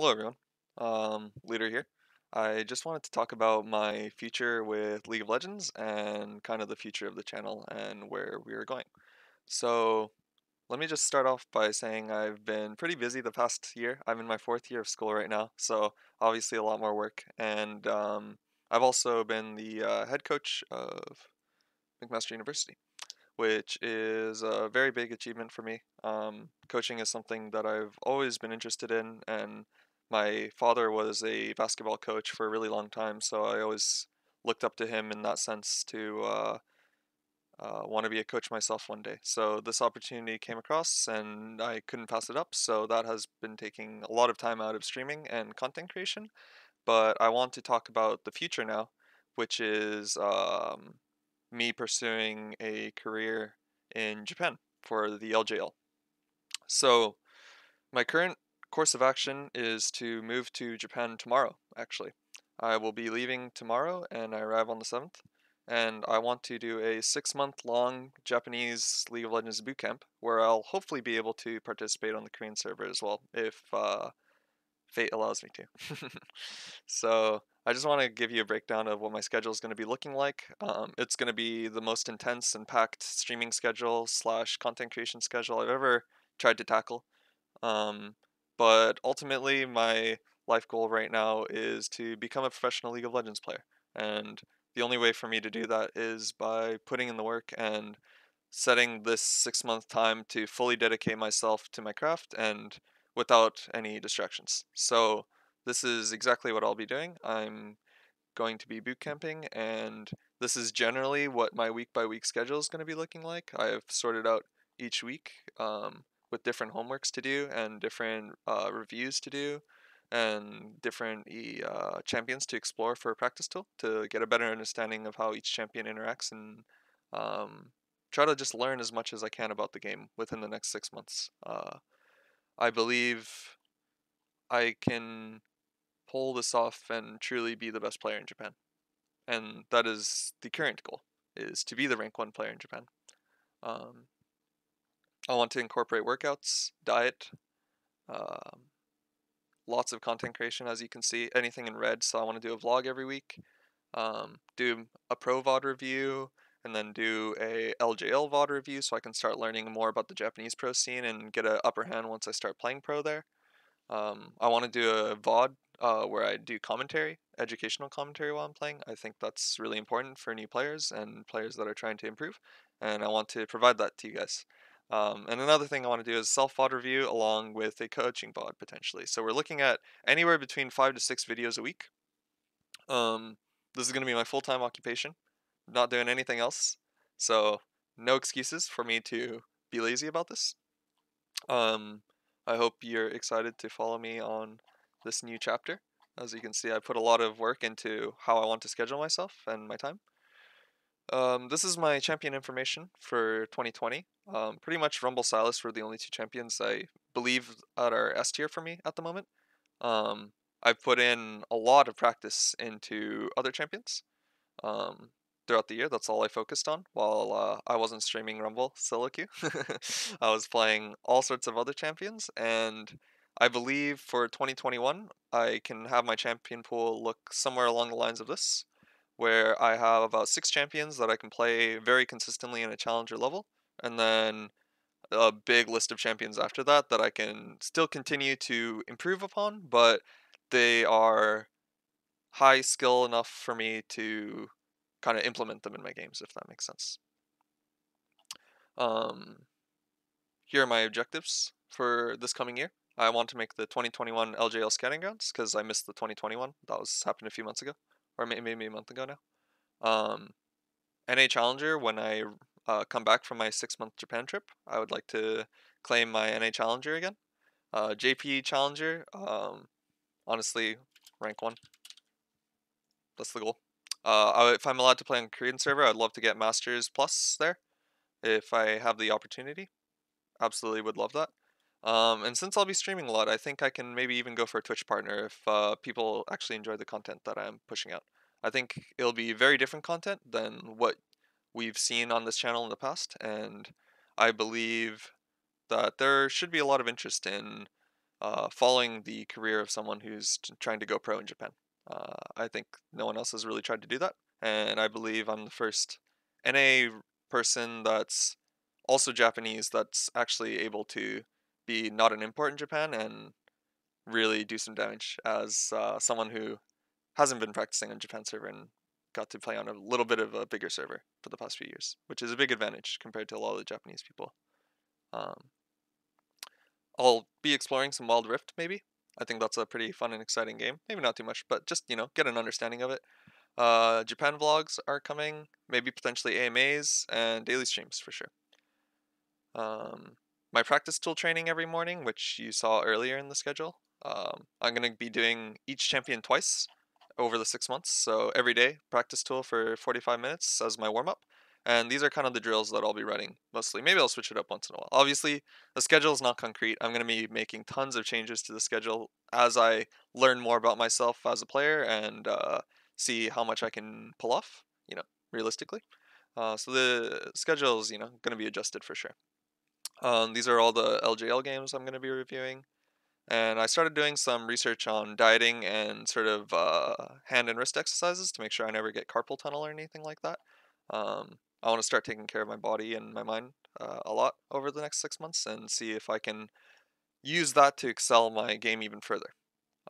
Hello, everyone. Um, Looter here. I just wanted to talk about my future with League of Legends and kind of the future of the channel and where we are going. So, let me just start off by saying I've been pretty busy the past year. I'm in my fourth year of school right now, so obviously a lot more work. And um, I've also been the uh, head coach of McMaster University, which is a very big achievement for me. Um, coaching is something that I've always been interested in, and my father was a basketball coach for a really long time, so I always looked up to him in that sense to uh, uh, want to be a coach myself one day. So this opportunity came across and I couldn't pass it up. So that has been taking a lot of time out of streaming and content creation. But I want to talk about the future now, which is um, me pursuing a career in Japan for the LJL. So my current course of action is to move to Japan tomorrow, actually. I will be leaving tomorrow and I arrive on the 7th. And I want to do a six month long Japanese League of Legends bootcamp where I'll hopefully be able to participate on the Korean server as well if uh, fate allows me to. so I just want to give you a breakdown of what my schedule is going to be looking like. Um, it's going to be the most intense and packed streaming schedule slash content creation schedule I've ever tried to tackle. Um, but ultimately, my life goal right now is to become a professional League of Legends player. And the only way for me to do that is by putting in the work and setting this six month time to fully dedicate myself to my craft and without any distractions. So, this is exactly what I'll be doing. I'm going to be boot camping, and this is generally what my week by week schedule is going to be looking like. I've sorted out each week um, with different homeworks to do and different uh, reviews to do and different uh, champions to explore for a practice tool to get a better understanding of how each champion interacts and um, try to just learn as much as I can about the game within the next six months. Uh, I believe I can pull this off and truly be the best player in Japan. And that is the current goal, is to be the rank one player in Japan. Um, I want to incorporate workouts, diet, um, lots of content creation, as you can see. Anything in red, so I want to do a vlog every week, um, do a pro VOD review, and then do a LJL VOD review so I can start learning more about the Japanese pro scene and get an upper hand once I start playing pro there. Um, I want to do a VOD uh, where I do commentary, educational commentary while I'm playing. I think that's really important for new players and players that are trying to improve, and I want to provide that to you guys. Um, and another thing I want to do is self VOD review along with a coaching VOD potentially. So we're looking at anywhere between five to six videos a week. Um, this is going to be my full time occupation, not doing anything else. So no excuses for me to be lazy about this. Um, I hope you're excited to follow me on this new chapter. As you can see, I put a lot of work into how I want to schedule myself and my time. Um, this is my champion information for 2020. Um, pretty much Rumble Sylas were the only two champions I believe at our S tier for me at the moment. Um, I've put in a lot of practice into other champions um, throughout the year. That's all I focused on while uh, I wasn't streaming Rumble solo queue. I was playing all sorts of other champions, and I believe for 2021, I can have my champion pool look somewhere along the lines of this where I have about six champions that I can play very consistently in a challenger level, and then a big list of champions after that that I can still continue to improve upon, but they are high skill enough for me to kind of implement them in my games, if that makes sense. Um, here are my objectives for this coming year. I want to make the 2021 LJL Scouting Grounds because I missed the 2021. That was happened a few months ago or maybe a month ago now. Um, NA Challenger, when I uh, come back from my six month Japan trip, I would like to claim my NA Challenger again. Uh, JP Challenger, um, honestly, rank one. That's the goal. Uh, if I'm allowed to play on Korean server, I'd love to get Masters Plus there, if I have the opportunity. Absolutely would love that. Um, and since I'll be streaming a lot, I think I can maybe even go for a Twitch partner if uh, people actually enjoy the content that I'm pushing out. I think it'll be very different content than what we've seen on this channel in the past, and I believe that there should be a lot of interest in uh, following the career of someone who's trying to go pro in Japan. Uh, I think no one else has really tried to do that, and I believe I'm the first NA person that's also Japanese that's actually able to be not an import in Japan and really do some damage as uh, someone who hasn't been practicing on Japan server and got to play on a little bit of a bigger server for the past few years, which is a big advantage compared to a lot of the Japanese people. Um, I'll be exploring some Wild Rift maybe. I think that's a pretty fun and exciting game. Maybe not too much, but just, you know, get an understanding of it. Uh, Japan vlogs are coming, maybe potentially AMAs and daily streams for sure. Um, my practice tool training every morning, which you saw earlier in the schedule. Um, I'm going to be doing each champion twice over the six months. So every day, practice tool for 45 minutes as my warm up. And these are kind of the drills that I'll be running mostly. Maybe I'll switch it up once in a while. Obviously, the schedule is not concrete. I'm going to be making tons of changes to the schedule as I learn more about myself as a player and uh, see how much I can pull off, you know, realistically. Uh, so the schedule is, you know, going to be adjusted for sure. Um, these are all the LJL games I'm going to be reviewing. And I started doing some research on dieting and sort of uh, hand and wrist exercises to make sure I never get carpal tunnel or anything like that. Um, I want to start taking care of my body and my mind uh, a lot over the next six months and see if I can use that to excel my game even further.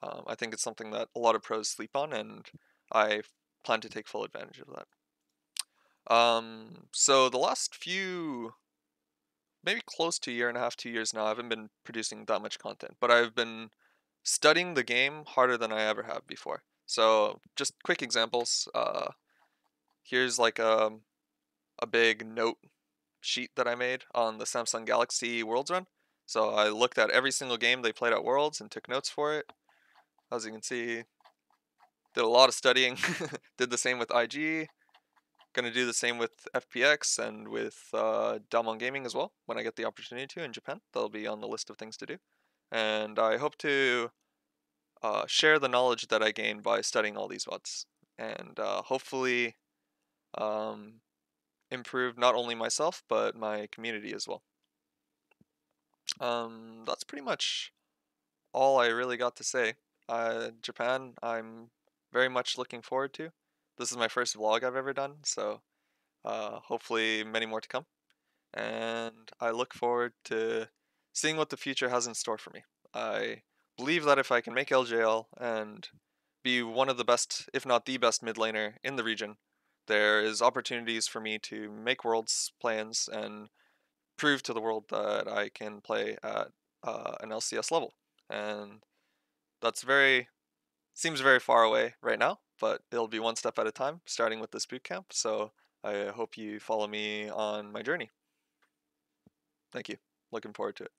Um, I think it's something that a lot of pros sleep on, and I plan to take full advantage of that. Um, so the last few, maybe close to a year and a half, two years now, I haven't been producing that much content, but I've been studying the game harder than I ever have before. So just quick examples. Uh, here's like a um, a big note sheet that I made on the Samsung Galaxy Worlds run. So I looked at every single game they played at Worlds and took notes for it. As you can see, did a lot of studying. did the same with IG. Gonna do the same with FPX and with uh, Gaming as well when I get the opportunity to in Japan. That'll be on the list of things to do. And I hope to uh, share the knowledge that I gained by studying all these VODs. And uh, hopefully um, improve not only myself, but my community as well. Um, that's pretty much all I really got to say. Uh, Japan, I'm very much looking forward to. This is my first vlog I've ever done, so uh, hopefully many more to come. And I look forward to seeing what the future has in store for me. I believe that if I can make LJL and be one of the best, if not the best mid laner in the region, there is opportunities for me to make worlds plans and prove to the world that I can play at uh, an LCS level. And that's very seems very far away right now, but it'll be one step at a time, starting with this boot camp. So I uh, hope you follow me on my journey. Thank you. Looking forward to it.